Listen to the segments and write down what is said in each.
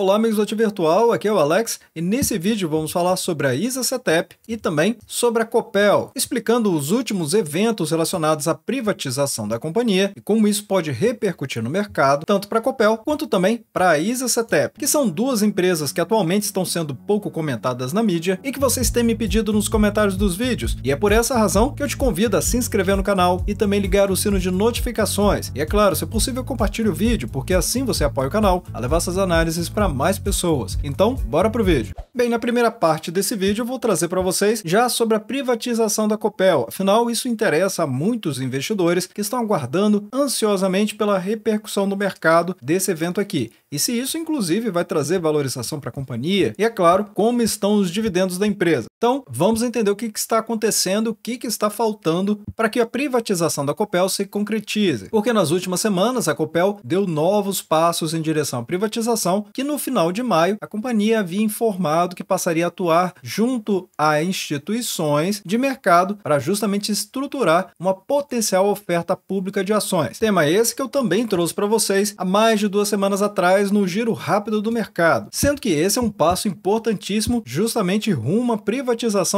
Olá amigos do Ati Virtual, aqui é o Alex e nesse vídeo vamos falar sobre a ISA CETEP e também sobre a Copel, explicando os últimos eventos relacionados à privatização da companhia e como isso pode repercutir no mercado, tanto para a Copel quanto também para a ISA CETEP, que são duas empresas que atualmente estão sendo pouco comentadas na mídia e que vocês têm me pedido nos comentários dos vídeos, e é por essa razão que eu te convido a se inscrever no canal e também ligar o sino de notificações, e é claro, se possível compartilhe o vídeo, porque assim você apoia o canal a levar essas análises para mais pessoas. Então, bora pro vídeo. Bem, na primeira parte desse vídeo eu vou trazer para vocês já sobre a privatização da Copel. Afinal, isso interessa a muitos investidores que estão aguardando ansiosamente pela repercussão no mercado desse evento aqui. E se isso, inclusive, vai trazer valorização para a companhia, e é claro, como estão os dividendos da empresa. Então, vamos entender o que, está acontecendo, o que, que está faltando para que a privatização da Copel se concretize. Porque nas últimas semanas a Copel deu novos passos em direção à privatização, que no final de maio a companhia havia informado que passaria a atuar junto a instituições de mercado para justamente estruturar uma potencial oferta pública de ações. Tema esse que eu também trouxe para vocês há mais de duas semanas atrás no giro rápido do mercado, sendo que esse é um passo importantíssimo justamente rumo à privatização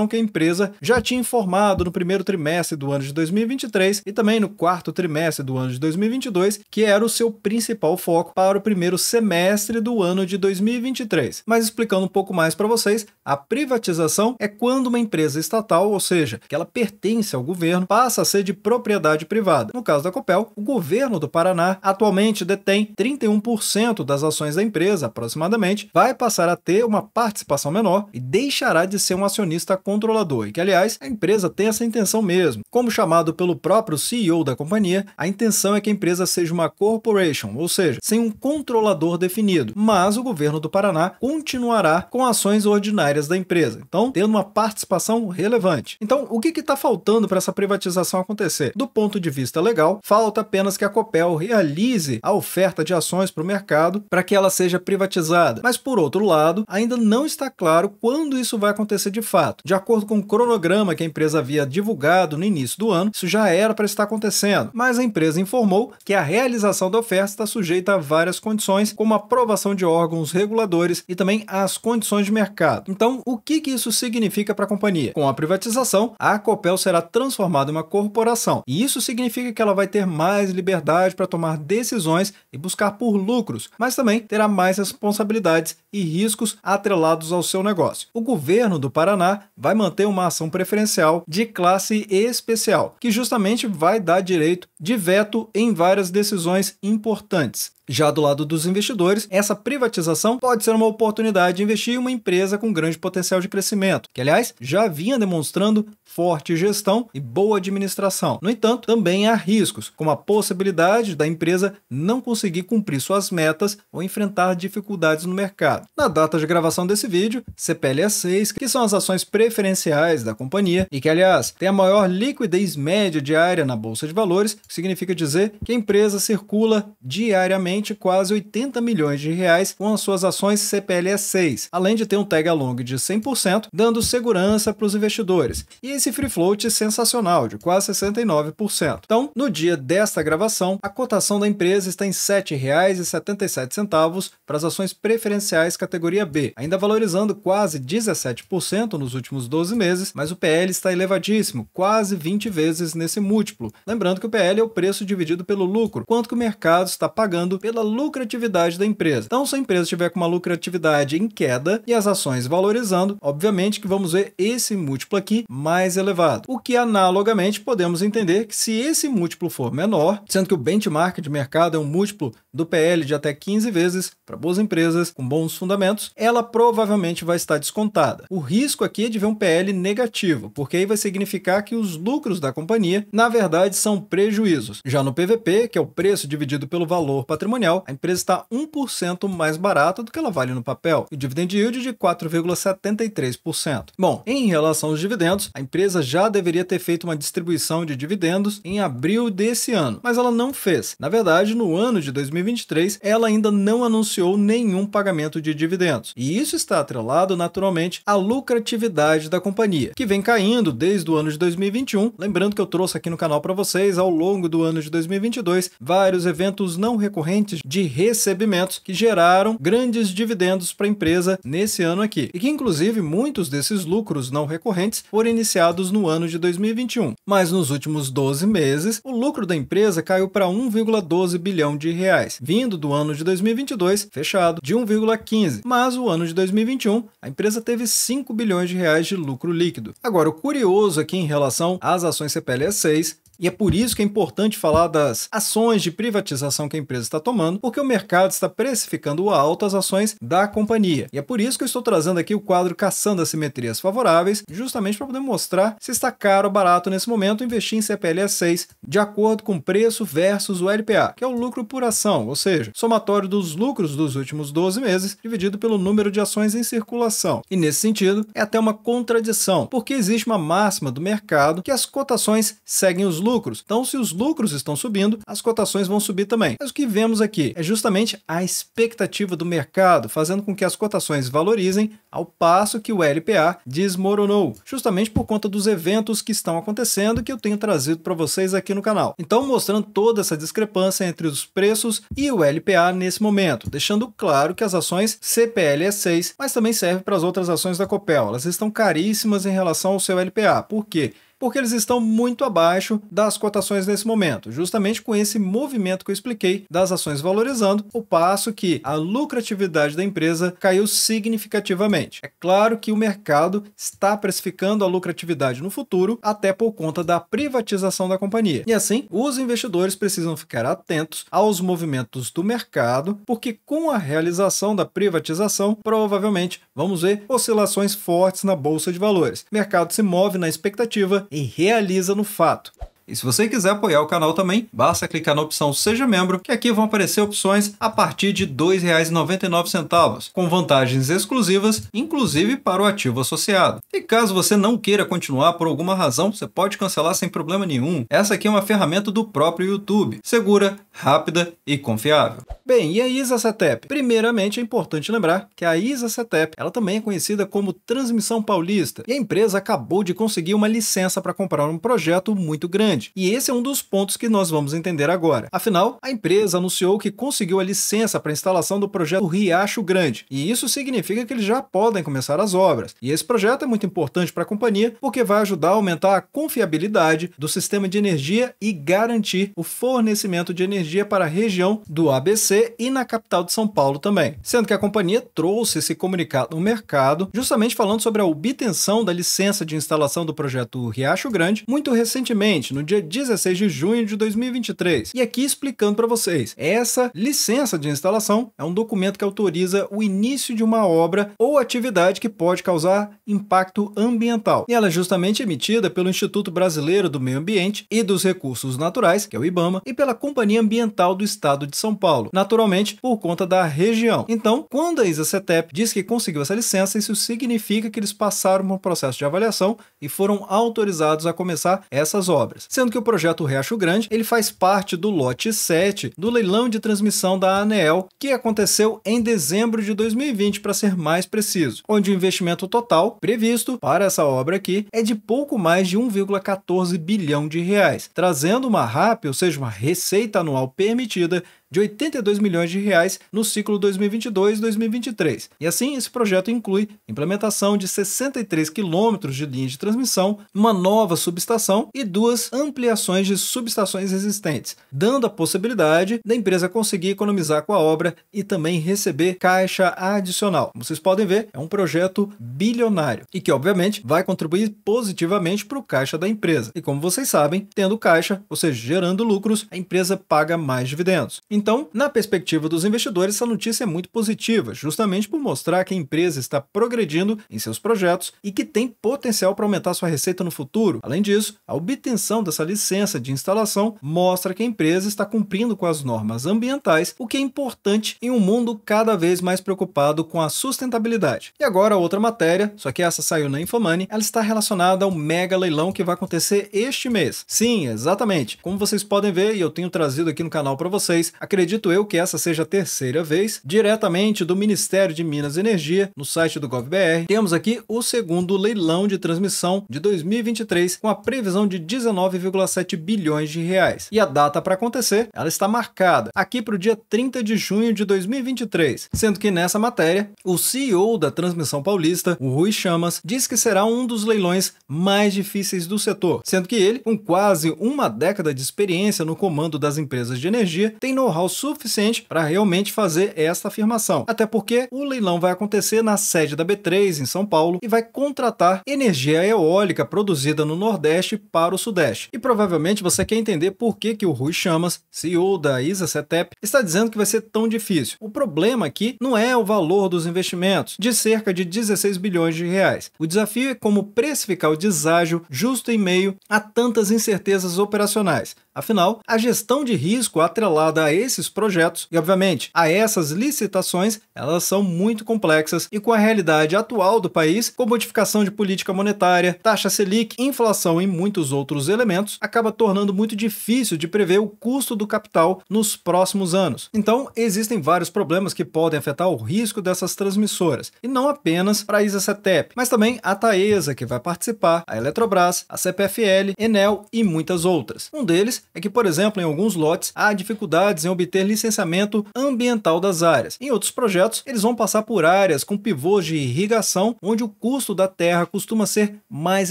que a empresa já tinha informado no primeiro trimestre do ano de 2023 e também no quarto trimestre do ano de 2022, que era o seu principal foco para o primeiro semestre do ano de 2023. Mas explicando um pouco mais para vocês, a privatização é quando uma empresa estatal, ou seja, que ela pertence ao governo, passa a ser de propriedade privada. No caso da Copel, o governo do Paraná atualmente detém 31% das ações da empresa, aproximadamente, vai passar a ter uma participação menor e deixará de ser um acionista controlador. E que, aliás, a empresa tem essa intenção mesmo. Como chamado pelo próprio CEO da companhia, a intenção é que a empresa seja uma corporation, ou seja, sem um controlador definido. Mas o governo do Paraná continuará com ações ordinárias da empresa, então tendo uma participação relevante. Então, o que está faltando para essa privatização acontecer? Do ponto de vista legal, falta apenas que a Copel realize a oferta de ações para o mercado para que ela seja privatizada. Mas, por outro lado, ainda não está claro quando isso vai acontecer de fato. De acordo com o cronograma que a empresa havia divulgado no início do ano, isso já era para estar acontecendo, mas a empresa informou que a realização da oferta está sujeita a várias condições, como aprovação de órgãos reguladores e também as condições de mercado. Então, o que, que isso significa para a companhia? Com a privatização, a Copel será transformada em uma corporação, e isso significa que ela vai ter mais liberdade para tomar decisões e buscar por lucros, mas também terá mais responsabilidades e riscos atrelados ao seu negócio. O governo do Paraná vai manter uma ação preferencial de classe especial, que justamente vai dar direito de veto em várias decisões importantes. Já do lado dos investidores, essa privatização pode ser uma oportunidade de investir em uma empresa com grande potencial de crescimento, que aliás já vinha demonstrando forte gestão e boa administração. No entanto, também há riscos, como a possibilidade da empresa não conseguir cumprir suas metas ou enfrentar dificuldades no mercado. Na data de gravação desse vídeo, CPLA6, que são as ações preferenciais da companhia e que aliás tem a maior liquidez média diária na bolsa de valores, significa dizer que a empresa circula diariamente quase 80 milhões de reais com as suas ações CPLE6, além de ter um tag along de 100%, dando segurança para os investidores. E esse free float sensacional, de quase 69%. Então, no dia desta gravação, a cotação da empresa está em R$ 7,77 para as ações preferenciais categoria B, ainda valorizando quase 17% nos últimos 12 meses, mas o PL está elevadíssimo, quase 20 vezes nesse múltiplo. Lembrando que o PL é o preço dividido pelo lucro, quanto que o mercado está pagando pela lucratividade da empresa. Então, se a empresa estiver com uma lucratividade em queda e as ações valorizando, obviamente que vamos ver esse múltiplo aqui mais elevado. O que analogamente podemos entender que se esse múltiplo for menor, sendo que o benchmark de mercado é um múltiplo do PL de até 15 vezes para boas empresas com bons fundamentos, ela provavelmente vai estar descontada. O risco aqui é de ver um PL negativo, porque aí vai significar que os lucros da companhia, na verdade, são prejuízos. Já no PVP, que é o preço dividido pelo valor patrimonial, a empresa está 1% mais barata do que ela vale no papel, e o dividend yield de 4,73%. Bom, em relação aos dividendos, a empresa já deveria ter feito uma distribuição de dividendos em abril desse ano, mas ela não fez. Na verdade, no ano de 2023, ela ainda não anunciou nenhum pagamento de dividendos. E isso está atrelado naturalmente à lucratividade da companhia, que vem caindo desde o ano de 2021. Lembrando que eu trouxe aqui no canal para vocês ao longo do ano de 2022 vários eventos não recorrentes recorrentes de recebimentos que geraram grandes dividendos para a empresa nesse ano aqui. E que, inclusive, muitos desses lucros não recorrentes foram iniciados no ano de 2021. Mas nos últimos 12 meses, o lucro da empresa caiu para 1,12 bilhão de reais, vindo do ano de 2022 fechado de 1,15. Mas o ano de 2021, a empresa teve 5 bilhões de reais de lucro líquido. Agora, o curioso aqui em relação às ações CPLE 6 e é por isso que é importante falar das ações de privatização que a empresa está tomando, porque o mercado está precificando alto as ações da companhia. E é por isso que eu estou trazendo aqui o quadro Caçando Assimetrias Favoráveis, justamente para poder mostrar se está caro ou barato nesse momento investir em CPLE 6 de acordo com preço versus o LPA, que é o lucro por ação, ou seja, somatório dos lucros dos últimos 12 meses dividido pelo número de ações em circulação. E nesse sentido, é até uma contradição, porque existe uma máxima do mercado que as cotações seguem os lucros lucros. Então, se os lucros estão subindo, as cotações vão subir também. Mas o que vemos aqui é justamente a expectativa do mercado, fazendo com que as cotações valorizem, ao passo que o LPA desmoronou, justamente por conta dos eventos que estão acontecendo que eu tenho trazido para vocês aqui no canal. Então, mostrando toda essa discrepância entre os preços e o LPA nesse momento, deixando claro que as ações CPL é 6, mas também serve para as outras ações da Copel. Elas estão caríssimas em relação ao seu LPA. Por quê? Porque eles estão muito abaixo das cotações nesse momento, justamente com esse movimento que eu expliquei das ações valorizando, o passo que a lucratividade da empresa caiu significativamente. É claro que o mercado está precificando a lucratividade no futuro, até por conta da privatização da companhia. E assim, os investidores precisam ficar atentos aos movimentos do mercado, porque com a realização da privatização, provavelmente vamos ver oscilações fortes na bolsa de valores. O mercado se move na expectativa e realiza no fato. E se você quiser apoiar o canal também, basta clicar na opção Seja Membro, que aqui vão aparecer opções a partir de R$ 2,99, com vantagens exclusivas, inclusive para o ativo associado. E caso você não queira continuar por alguma razão, você pode cancelar sem problema nenhum. Essa aqui é uma ferramenta do próprio YouTube, segura, rápida e confiável. Bem, e a ISA-CETEP? Primeiramente, é importante lembrar que a ISA-CETEP ela também é conhecida como Transmissão Paulista, e a empresa acabou de conseguir uma licença para comprar um projeto muito grande grande. E esse é um dos pontos que nós vamos entender agora. Afinal, a empresa anunciou que conseguiu a licença para instalação do projeto Riacho Grande, e isso significa que eles já podem começar as obras. E esse projeto é muito importante para a companhia porque vai ajudar a aumentar a confiabilidade do sistema de energia e garantir o fornecimento de energia para a região do ABC e na capital de São Paulo também. Sendo que a companhia trouxe esse comunicado no mercado, justamente falando sobre a obtenção da licença de instalação do projeto Riacho Grande muito recentemente, no dia 16 de junho de 2023. E aqui explicando para vocês, essa licença de instalação é um documento que autoriza o início de uma obra ou atividade que pode causar impacto ambiental. E ela é justamente emitida pelo Instituto Brasileiro do Meio Ambiente e dos Recursos Naturais, que é o IBAMA, e pela Companhia Ambiental do Estado de São Paulo, naturalmente por conta da região. Então, quando a ISA-CETEP diz que conseguiu essa licença, isso significa que eles passaram por um processo de avaliação e foram autorizados a começar essas obras sendo que o projeto Riacho Grande ele faz parte do lote 7 do leilão de transmissão da ANEEL, que aconteceu em dezembro de 2020, para ser mais preciso, onde o investimento total previsto para essa obra aqui é de pouco mais de 1,14 bilhão de reais, trazendo uma RAP, ou seja, uma receita anual permitida de 82 milhões de reais no ciclo 2022-2023. E assim, esse projeto inclui implementação de 63 quilômetros de linha de transmissão, uma nova subestação e duas ampliações de subestações existentes, dando a possibilidade da empresa conseguir economizar com a obra e também receber caixa adicional. Como vocês podem ver, é um projeto bilionário e que, obviamente, vai contribuir positivamente para o caixa da empresa. E como vocês sabem, tendo caixa, ou seja, gerando lucros, a empresa paga mais dividendos. Então, na perspectiva dos investidores, essa notícia é muito positiva, justamente por mostrar que a empresa está progredindo em seus projetos e que tem potencial para aumentar sua receita no futuro. Além disso, a obtenção dessa licença de instalação mostra que a empresa está cumprindo com as normas ambientais, o que é importante em um mundo cada vez mais preocupado com a sustentabilidade. E agora outra matéria, só que essa saiu na Infomani, ela está relacionada ao mega leilão que vai acontecer este mês. Sim, exatamente. Como vocês podem ver, e eu tenho trazido aqui no canal para vocês, a Acredito eu que essa seja a terceira vez, diretamente do Ministério de Minas e Energia, no site do GovBR. Temos aqui o segundo leilão de transmissão de 2023, com a previsão de 19,7 bilhões de reais. E a data para acontecer, ela está marcada aqui para o dia 30 de junho de 2023, sendo que nessa matéria, o CEO da Transmissão Paulista, o Rui Chamas, diz que será um dos leilões mais difíceis do setor, sendo que ele, com quase uma década de experiência no comando das empresas de energia, tem know-how suficiente para realmente fazer esta afirmação. Até porque o leilão vai acontecer na sede da B3 em São Paulo e vai contratar energia eólica produzida no Nordeste para o Sudeste. E provavelmente você quer entender por que, que o Rui Chamas, CEO da ISA CETEP, está dizendo que vai ser tão difícil. O problema aqui não é o valor dos investimentos, de cerca de 16 bilhões de reais. O desafio é como precificar o deságio justo em meio a tantas incertezas operacionais. Afinal, a gestão de risco atrelada a esses projetos e, obviamente, a essas licitações, elas são muito complexas e com a realidade atual do país, com modificação de política monetária, taxa Selic, inflação e muitos outros elementos, acaba tornando muito difícil de prever o custo do capital nos próximos anos. Então, existem vários problemas que podem afetar o risco dessas transmissoras, e não apenas para a ISA-CETEP, mas também a Taesa, que vai participar, a Eletrobras, a CPFL, Enel e muitas outras. Um deles é que, por exemplo, em alguns lotes há dificuldades em obter licenciamento ambiental das áreas. Em outros projetos, eles vão passar por áreas com pivôs de irrigação, onde o custo da terra costuma ser mais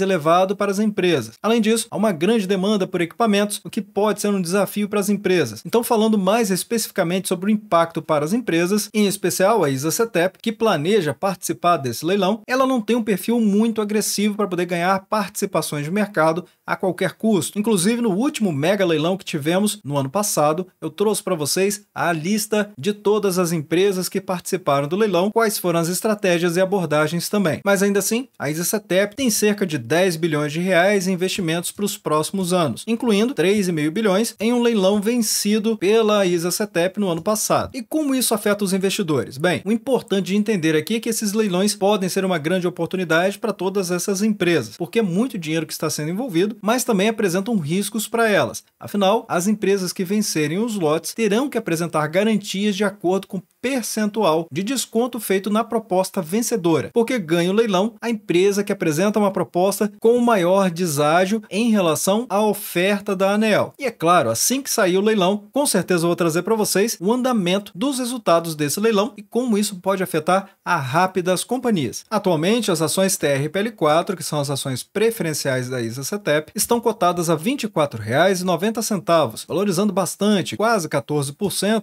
elevado para as empresas. Além disso, há uma grande demanda por equipamentos, o que pode ser um desafio para as empresas. Então, falando mais especificamente sobre o impacto para as empresas, em especial a ISA-CETEP, que planeja participar desse leilão, ela não tem um perfil muito agressivo para poder ganhar participações de mercado a qualquer custo. Inclusive, no último mega leilão que tivemos no ano passado, eu trouxe para vocês a lista de todas as empresas que participaram do leilão, quais foram as estratégias e abordagens também. Mas ainda assim, a ISA-CETEP tem cerca de 10 bilhões de reais em investimentos para os próximos anos, incluindo 3,5 bilhões em um leilão vencido pela ISA-CETEP no ano passado. E como isso afeta os investidores? Bem, o importante de entender aqui é que esses leilões podem ser uma grande oportunidade para todas essas empresas, porque é muito dinheiro que está sendo envolvido, mas também apresentam riscos para elas. Afinal, as empresas que vencerem os lotes terão que apresentar garantias de acordo com percentual de desconto feito na proposta vencedora, porque ganha o leilão a empresa que apresenta uma proposta com o maior deságio em relação à oferta da ANEEL. E é claro, assim que sair o leilão, com certeza vou trazer para vocês o andamento dos resultados desse leilão e como isso pode afetar a rápida das companhias. Atualmente, as ações TRPL4, que são as ações preferenciais da ISA-CETEP, estão cotadas a R$ 24,90 centavos, valorizando bastante, quase 14%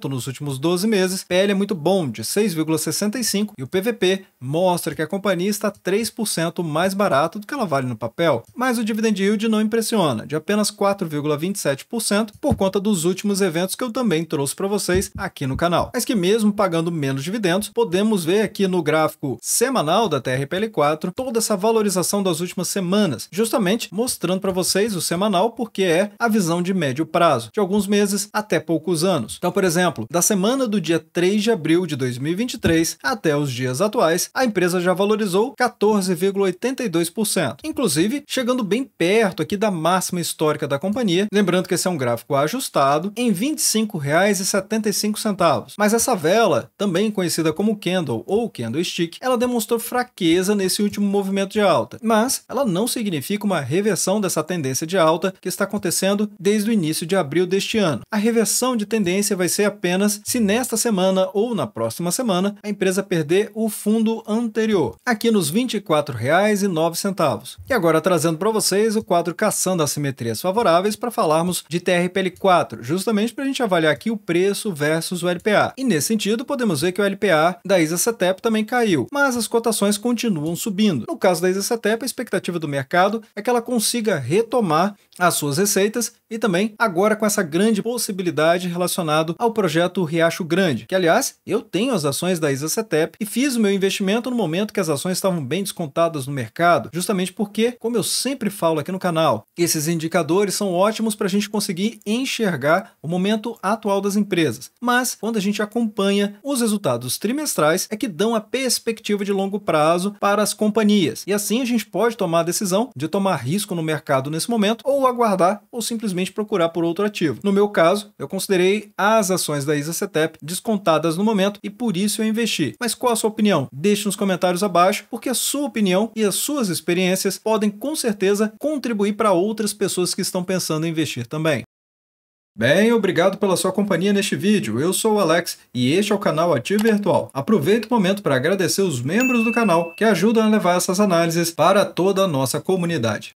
nos últimos 12 meses. PL é muito bom, de 6,65, e o PVP mostra que a companhia está 3% mais barato do que ela vale no papel. Mas o dividend yield não impressiona, de apenas 4,27% por conta dos últimos eventos que eu também trouxe para vocês aqui no canal. Mas que mesmo pagando menos dividendos, podemos ver aqui no gráfico semanal da TRPL4 toda essa valorização das últimas semanas, justamente mostrando para vocês o semanal porque é a visão de médio prazo, de alguns meses até poucos anos. Então, por exemplo, da semana do dia 3 de abril de 2023 até os dias atuais, a empresa já valorizou 14,82%, inclusive chegando bem perto aqui da máxima histórica da companhia, lembrando que esse é um gráfico ajustado em R$ 25,75. Mas essa vela, também conhecida como candle ou candlestick, ela demonstrou fraqueza nesse último movimento de alta, mas ela não significa uma reversão dessa tendência de alta que está acontecendo desde o início de abril deste ano. A reversão de tendência vai ser apenas se nesta semana ou na próxima semana a empresa perder o fundo anterior, aqui nos R$ 24,09. E agora trazendo para vocês o quadro caçando assimetrias favoráveis para falarmos de TRPL4, justamente para a gente avaliar aqui o preço versus o LPA. E nesse sentido, podemos ver que o LPA da ISA-CETEP também caiu, mas as cotações continuam subindo. No caso da ISA-CETEP, a expectativa do mercado é que ela consiga retomar as suas receitas e também agora com essa grande possibilidade relacionado ao projeto Riacho Grande, que aliás, eu tenho as ações da ISA-CETEP e fiz o meu investimento no momento que as ações estavam bem descontadas no mercado, justamente porque, como eu sempre falo aqui no canal, esses indicadores são ótimos para a gente conseguir enxergar o momento atual das empresas. Mas quando a gente acompanha os resultados trimestrais é que dão a perspectiva de longo prazo para as companhias. E assim a gente pode tomar a decisão de tomar risco no mercado nesse momento ou aguardar ou simplesmente procurar procurar por outro ativo. No meu caso, eu considerei as ações da ISA-CETEP descontadas no momento e por isso eu investi. Mas qual a sua opinião? Deixe nos comentários abaixo, porque a sua opinião e as suas experiências podem com certeza contribuir para outras pessoas que estão pensando em investir também. Bem, obrigado pela sua companhia neste vídeo. Eu sou o Alex e este é o canal Ativo Virtual. Aproveito o momento para agradecer os membros do canal que ajudam a levar essas análises para toda a nossa comunidade.